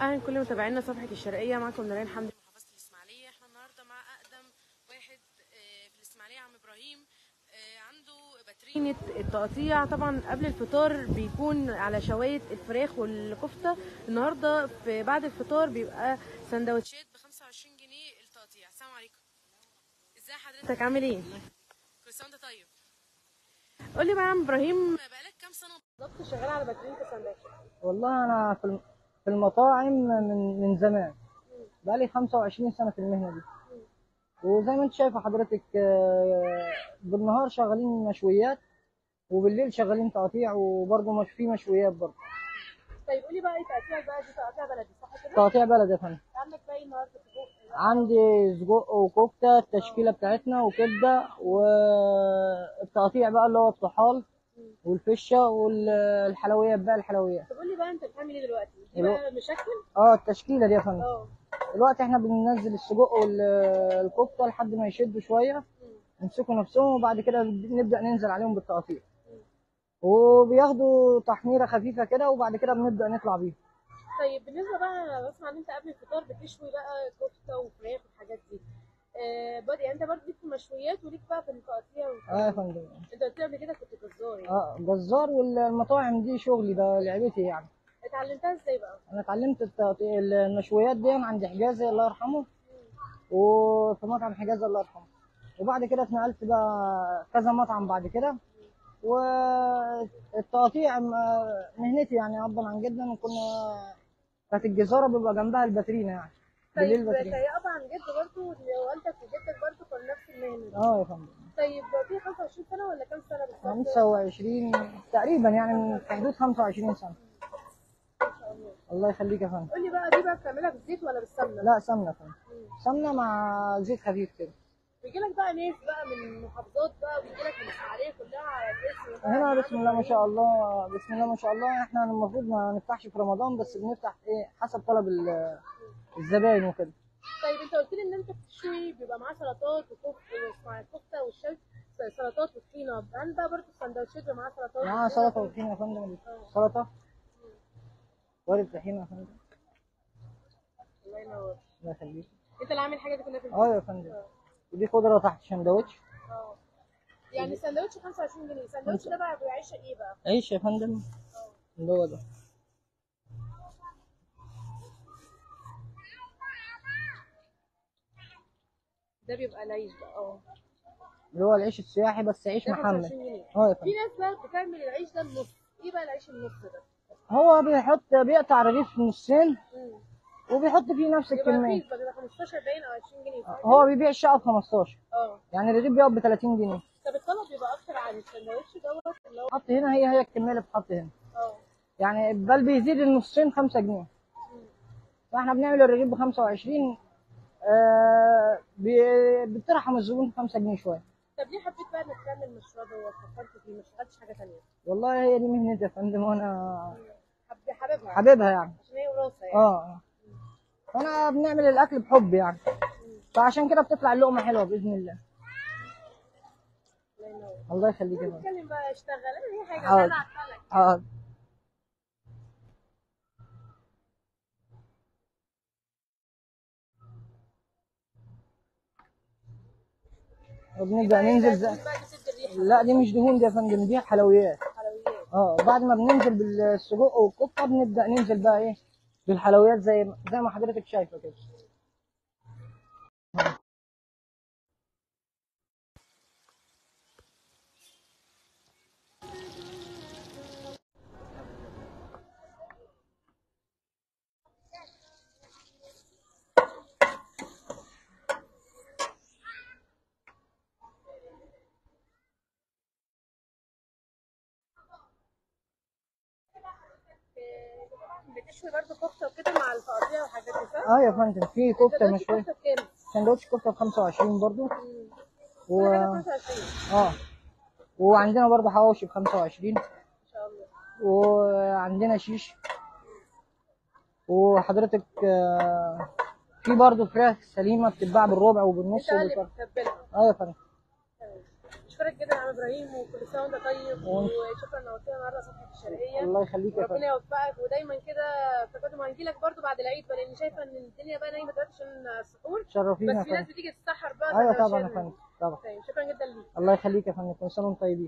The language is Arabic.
أهلا كل متابعينا صفحة الشرقية معكم نورين حمدي. من محافظه الإسماعيلية. إحنا النهارده مع أقدم واحد آه، في الإسماعيلية عم إبراهيم. آه، عنده باترينة التقطيع طبعا قبل الفطار بيكون على شواية الفراخ والكفتة. النهارده في بعد الفطار بيبقى سندوتشات ب 25 جنيه التقطيع السلام عليكم. ازي حضرتك؟ عامل إيه؟ كل سنة وأنت طيب. قول لي بقى يا عم إبراهيم. بقالك كام سنة؟ بالظبط شغال على باترينة السندوتشات. والله أنا في الم- في المطاعم من من زمان. بقالي 25 سنة في المهنة دي. وزي ما انت شايفه حضرتك آه، بالنهار شغالين مشويات وبالليل شغالين تقطيع وبرضه مش في مشويات برضه. طيب قولي بقى إيه تقطيع بقى دي تقطيع بلدي صح كده؟ تقطيع بلد يا فندم. عندك بقى إيه النهارده سجق عندي سجق وكفتة التشكيلة بتاعتنا وكبدة والتقطيع بقى اللي هو الطحال والفشة والحلويات بقى الحلويات. طب قولي بقى انت بتعمل إيه دلوقتي؟ بقى مشكل؟ آه التشكيلة دي يا فندم. آه. دلوقتي إحنا بننزل السجق والكفته لحد ما يشدوا شوية يمسكوا نفسهم وبعد كده نبدأ ننزل عليهم بالتقطيع. وبياخدوا تحميرة خفيفة كده وبعد كده بنبدأ نطلع بيهم طيب بالنسبة بقى بسمع ان انت قبل الفطار بتشوي بقى كفتة وفراخ والحاجات دي. آه برضه يعني انت برضه ليك في المشويات وليك بقى في التقطيع آه يا. فندم. انت قلت لي قبل كده كنت جزار يعني. آه جزار والمطاعم دي شغلي ده لعبتي يعني. اتعلمتها إزاي بقى؟ أنا اتعلمت التقطيع المشويات دي عند حجازي الله يرحمه. وفي مطعم حجازي الله يرحمه. وبعد كده اتنقلت بقى كذا مطعم بعد كده. والتقطيع م- مهنتي يعني ابا عن جدا. وكنا كانت الجزارة بيبقى جنبها الباترينا يعني. طيب كيابة عن جد برضه والدك وجدك برضه كانوا نفس المهنة. آه يا فندم طيب في 25 سنة ولا كام سنة بالظبط؟ 25 تقريبا يعني من حدود 25 سنة الله يخليك يا فندم قول لي بقى دي بقى بتعملها بالزيت ولا بالسمنة؟ لا سمنة فندم سمنة مع زيت خفيف كده بيجي لك بقى ناس بقى من محافظات بقى وبيجي لك من الاسماعيليه كلها على الاسم. هنا بسم الله ما شاء الله بسم الله ما شاء الله إحنا المفروض ما نفتحش في رمضان بس بنفتح إيه حسب طلب ال- الزباين وكده. طيب انت قلت لي ان انت بتشوي بيبقى معاه سلطات وكفتة واسمع الكفته والشوي سلطات وطحينة هل بقى برضه السندوتشات بيبقى معاها سلطات معاها سلطة وطحينة يا فندم. سلطة. وارد طحينة يا فندم. الله ينور. الله يخليك. انت اللي عامل حاجة دي كلها في البيت. آه يا فندم. ودي خضرة تحت سندوتش. آه. يعني السندوتش 25 جنيه. السندوتش ده بقى بيعيش إيه بقى؟ عيش يا فندم. اللي هو ده. ده بيبقى العيش بقى آه. اللي هو العيش السياحي بس عيش محمد 25 جنيه آه في ناس بقى بتعمل العيش ده النص إيه بقى العيش النص ده؟ هو بيحط بيقطع رغيف نصين. وبيحط فيه نفس الكمية. رخيص بقى بيبقى 15 باين أو 20 جنيه. صح؟ هو بيبيع الشقة ب 15 آه. يعني الرغيف بيقعد ب 30 جنيه. طب الطلب بيبقى أكتر عن السندوتش دوت اللي هو حط هنا هي هي الكمية اللي بتحط هنا. آه. يعني بل بيزيد النصين 5 جنيه. فاحنا بنعمل الرغيف ب 25 آه الزبون 5 جنيه شوية. طب ليه حبيت بقى انك تعمل المشروع دوت فكرت فيه؟ ما اشتغلتش حاجة ثانية؟ والله هي دي مهنتي يا فندم وأنا حاببها حاببها يعني. عشان هي وراثة يعني. آه. فانا بنعمل الأكل بحب يعني. فعشان كده بتطلع اللقمة حلوة بإذن الله. الله يخليك يا فندم. نتكلم بقى اشتغل. اي حاجة. حاضر. أنا هعطلك. آه وبنبدا ننزل زي... لا دي مش دهون دي يا فندم دي حلويات. حلويات. آه بعد ما بننزل بالسجق والكفته بنبدأ ننزل بقى إيه بالحلويات زي ما- زي ما حضرتك شايفة كده. بتشوي برضه كفتة وكده مع التقطيع والحاجات دي صح؟ آه يا فندم في كفتة مشوية؟ سندوتش كفتة ب 25 برضو و... كل حاجة 25 آه. وعندنا برضو حواوشي ب 25 ما شاء الله. وعندنا شيش. وحضرتك آه، في برضو فراخ سليمة بتتباع بالربع وبالنص آه يا فندم. بشكرك جدا يا عم إبراهيم وكل سنة وأنت طيب وانت. وشكرا نورتنا النهارده صفحة الشرقية. الله يخليك يا فندم. يوفقك ودايما كده فكرت ما هنجيلك برضو بعد العيد بقى لأن شايفة إن الدنيا بقى نايمة دلوقتي عشان السحور. بس في ناس بتيجي تتسحر بقى أيوه طبعا يا فندم طبعا. طيب شكرا جدا ليك. الله يخليك يا فندم كل سنة وأنتم طيبين.